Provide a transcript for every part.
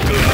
了。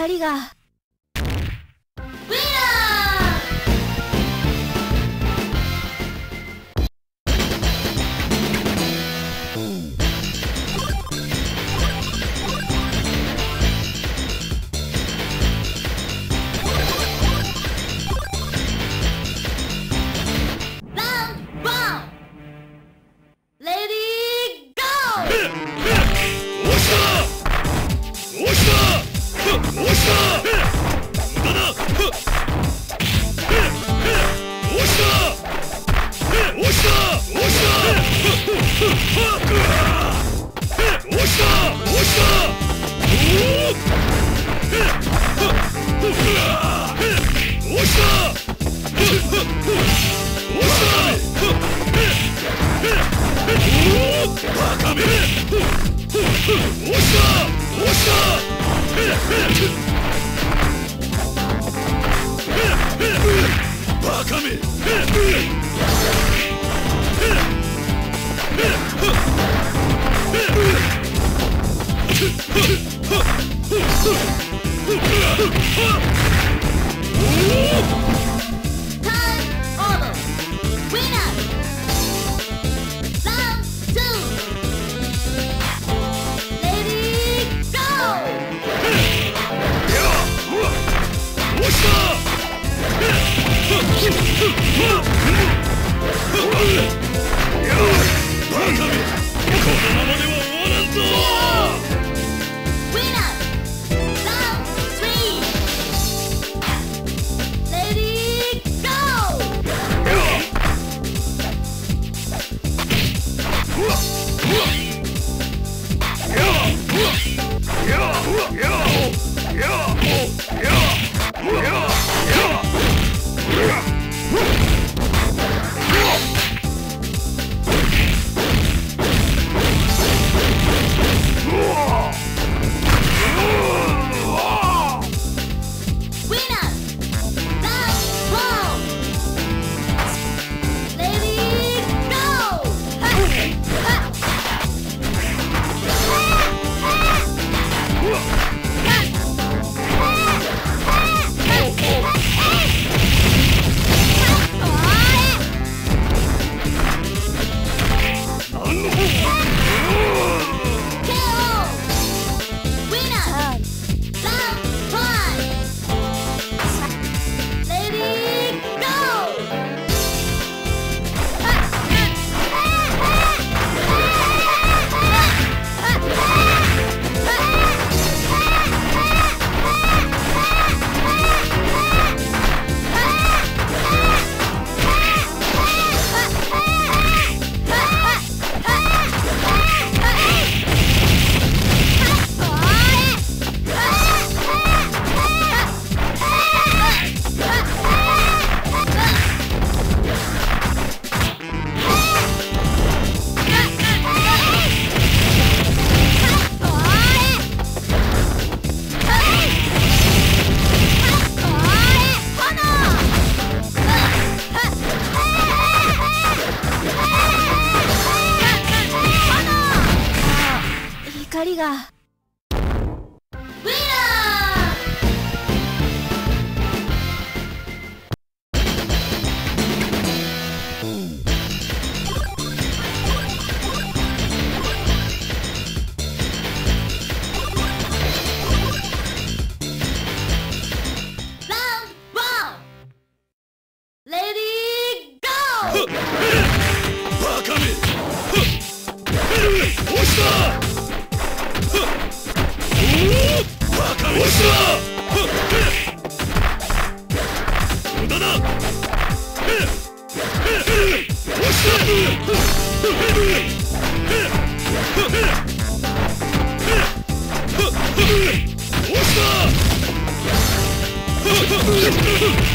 光が。バカめ。Lady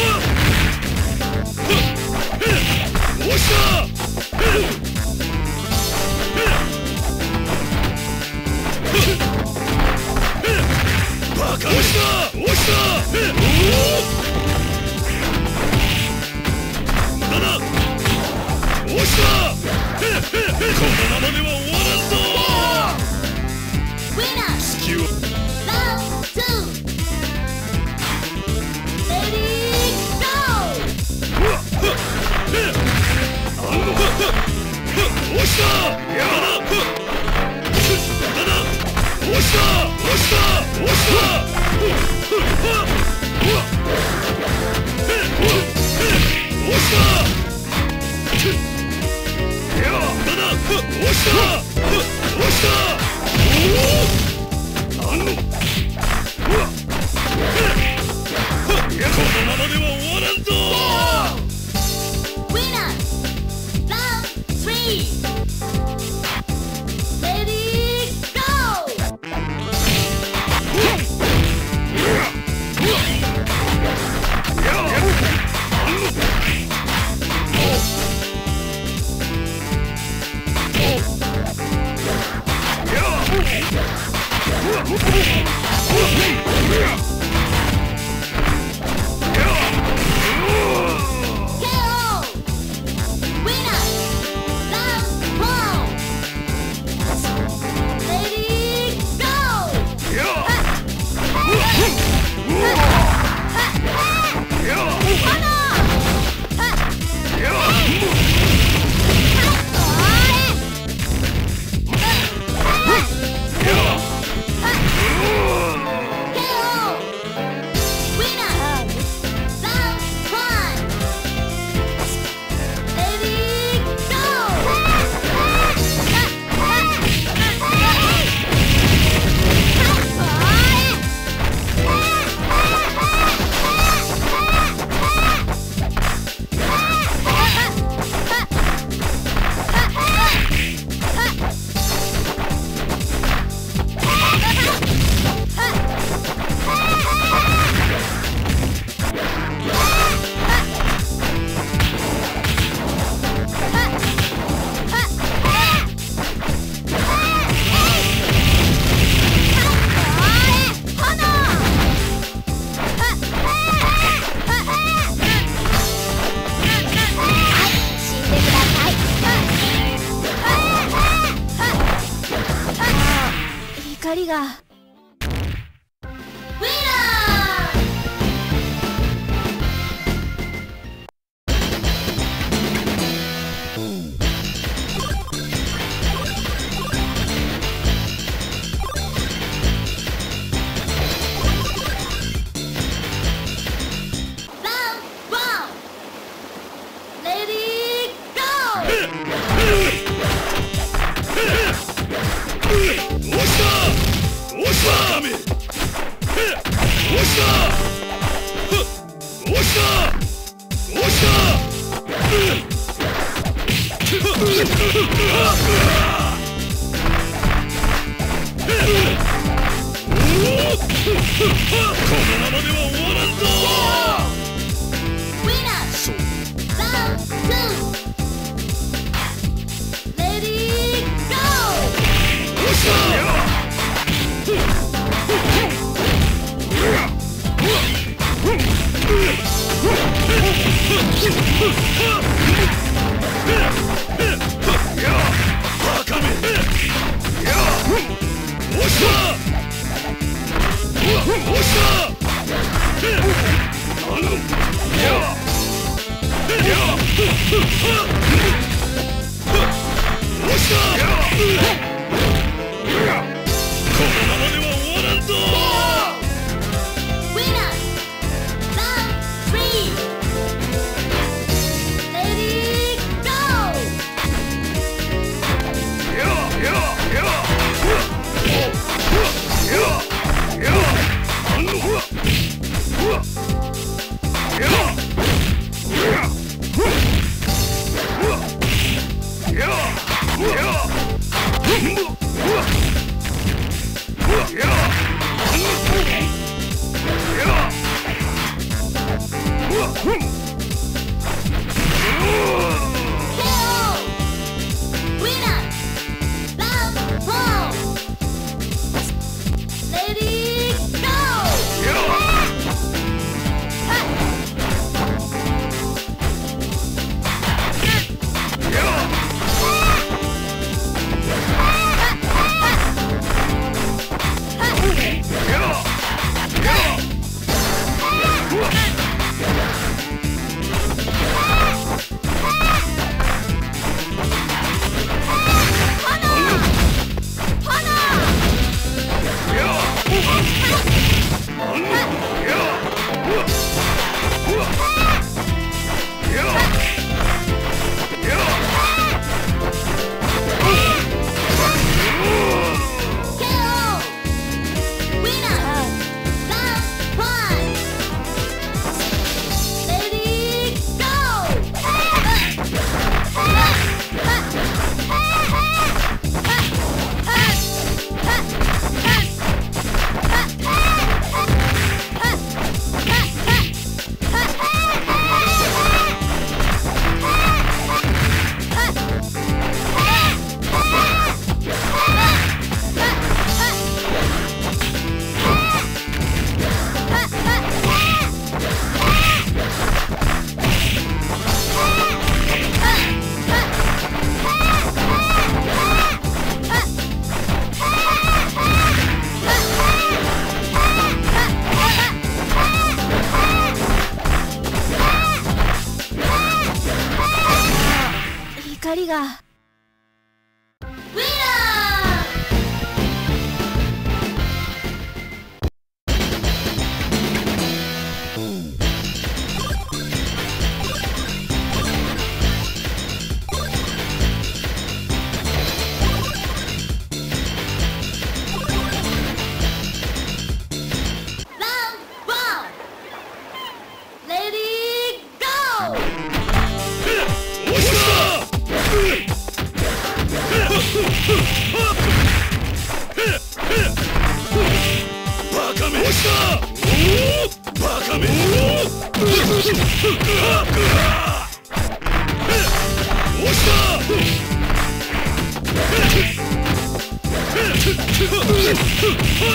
Huh! か押しだ押しだおおだなしだこのままでは終わらんぞウィナー地球ラウンドレディーゴーうわっっしやだなしし押した押したが。Yeah! 我杀！嘿，啊，呀，呀，呼呼呼！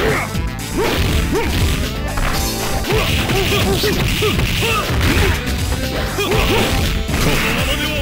このままでは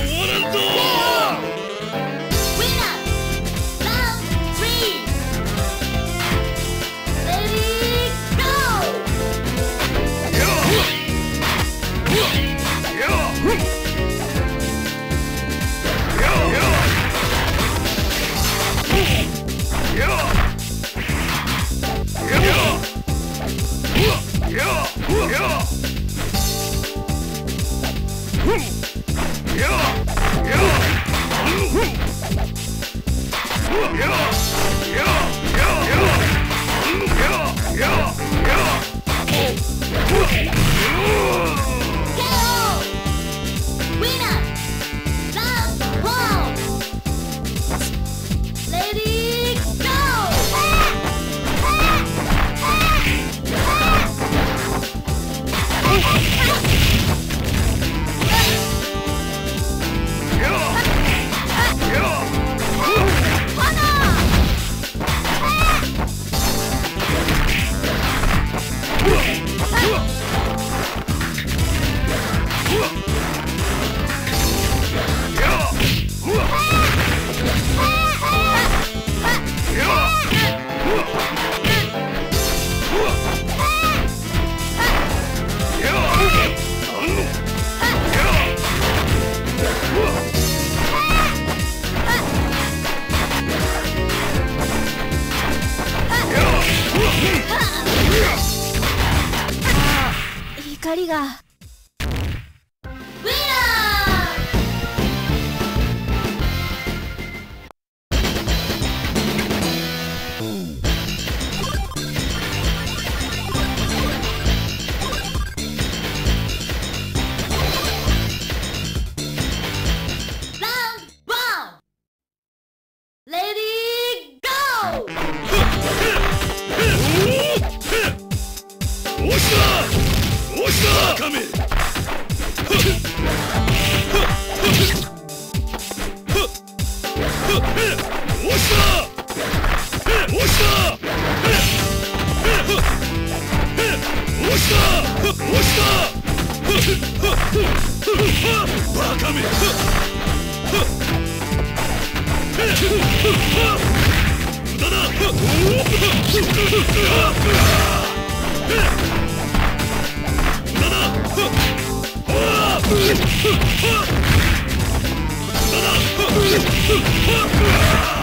このままでは